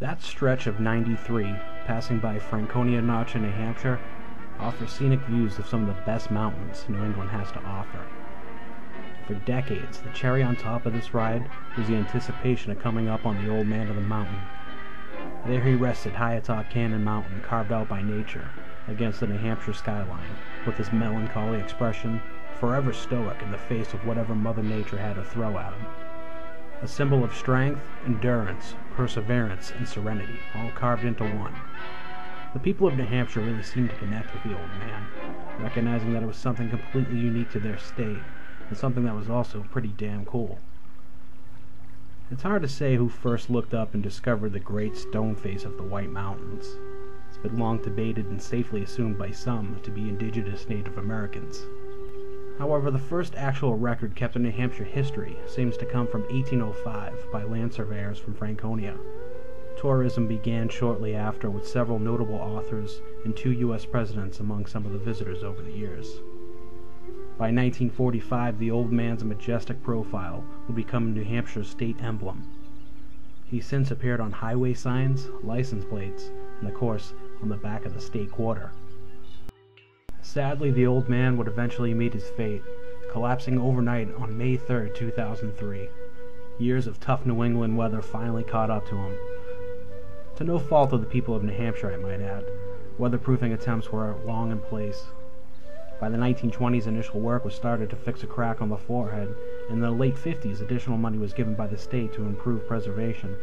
That stretch of 93, passing by Franconia Notch in New Hampshire, offers scenic views of some of the best mountains New England has to offer. For decades, the cherry on top of this ride was the anticipation of coming up on the old man of the mountain. There he rested high atop Cannon Mountain, carved out by nature, against the New Hampshire skyline, with his melancholy expression forever stoic in the face of whatever Mother Nature had to throw at him. A symbol of strength, endurance, perseverance, and serenity, all carved into one. The people of New Hampshire really seemed to connect with the old man, recognizing that it was something completely unique to their state, and something that was also pretty damn cool. It's hard to say who first looked up and discovered the great stone face of the White Mountains. It's been long debated and safely assumed by some to be indigenous Native Americans. However, the first actual record kept in New Hampshire history seems to come from 1805 by land surveyors from Franconia. Tourism began shortly after with several notable authors and two U.S. presidents among some of the visitors over the years. By 1945, the old man's majestic profile would become New Hampshire's state emblem. He since appeared on highway signs, license plates, and of course, on the back of the state quarter. Sadly, the old man would eventually meet his fate, collapsing overnight on May 3, 2003. Years of tough New England weather finally caught up to him. To no fault of the people of New Hampshire, I might add. Weatherproofing attempts were long in place. By the 1920s, initial work was started to fix a crack on the forehead. And in the late 50s, additional money was given by the state to improve preservation.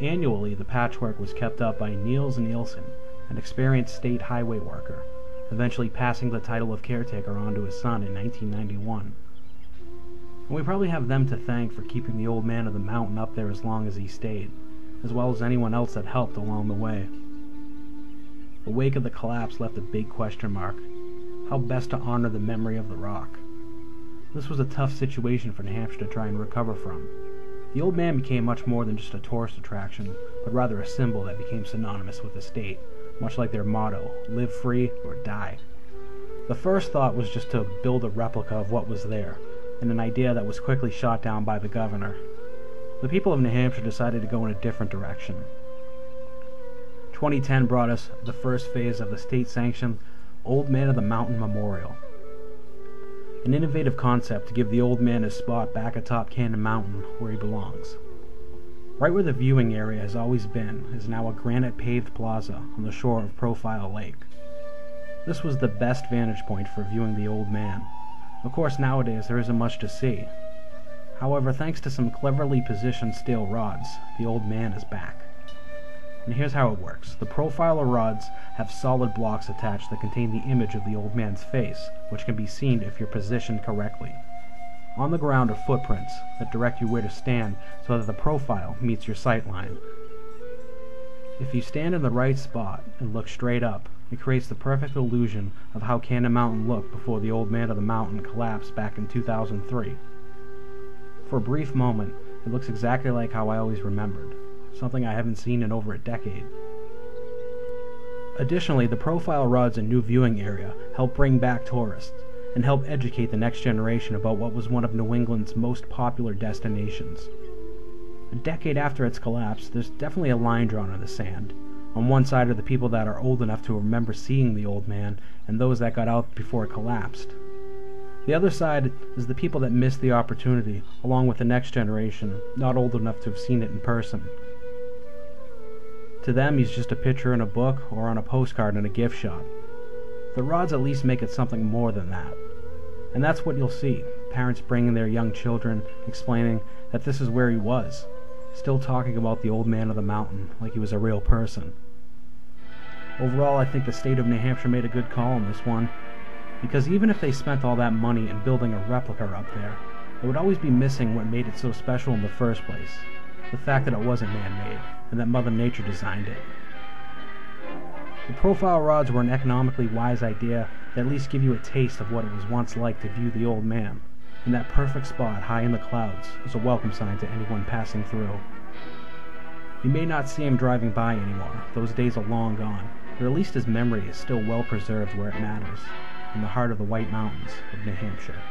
Annually, the patchwork was kept up by Niels Nielsen, an experienced state highway worker eventually passing the title of caretaker on to his son in 1991. And we probably have them to thank for keeping the old man of the mountain up there as long as he stayed, as well as anyone else that helped along the way. The wake of the collapse left a big question mark. How best to honor the memory of the rock? This was a tough situation for New Hampshire to try and recover from. The old man became much more than just a tourist attraction, but rather a symbol that became synonymous with the state much like their motto live free or die. The first thought was just to build a replica of what was there, and an idea that was quickly shot down by the governor. The people of New Hampshire decided to go in a different direction. 2010 brought us the first phase of the state sanctioned Old Man of the Mountain Memorial. An innovative concept to give the old man his spot back atop Cannon Mountain where he belongs. Right where the viewing area has always been is now a granite paved plaza on the shore of Profile Lake. This was the best vantage point for viewing the old man. Of course, nowadays there isn't much to see. However, thanks to some cleverly positioned steel rods, the old man is back. And here's how it works. The Profiler rods have solid blocks attached that contain the image of the old man's face, which can be seen if you're positioned correctly. On the ground are footprints that direct you where to stand so that the profile meets your sight line. If you stand in the right spot and look straight up, it creates the perfect illusion of how Cannon Mountain looked before the old man of the mountain collapsed back in 2003. For a brief moment, it looks exactly like how I always remembered, something I haven't seen in over a decade. Additionally, the profile rods and new viewing area help bring back tourists and help educate the next generation about what was one of New England's most popular destinations. A decade after its collapse, there's definitely a line drawn in the sand. On one side are the people that are old enough to remember seeing the old man, and those that got out before it collapsed. The other side is the people that missed the opportunity, along with the next generation, not old enough to have seen it in person. To them, he's just a picture in a book or on a postcard in a gift shop. The rods at least make it something more than that. And that's what you'll see parents bringing their young children, explaining that this is where he was, still talking about the old man of the mountain like he was a real person. Overall, I think the state of New Hampshire made a good call on this one, because even if they spent all that money in building a replica up there, it would always be missing what made it so special in the first place the fact that it wasn't man made, and that Mother Nature designed it. The profile rods were an economically wise idea that at least give you a taste of what it was once like to view the old man, and that perfect spot high in the clouds is a welcome sign to anyone passing through. You may not see him driving by anymore, those days are long gone, but at least his memory is still well preserved where it matters, in the heart of the White Mountains of New Hampshire.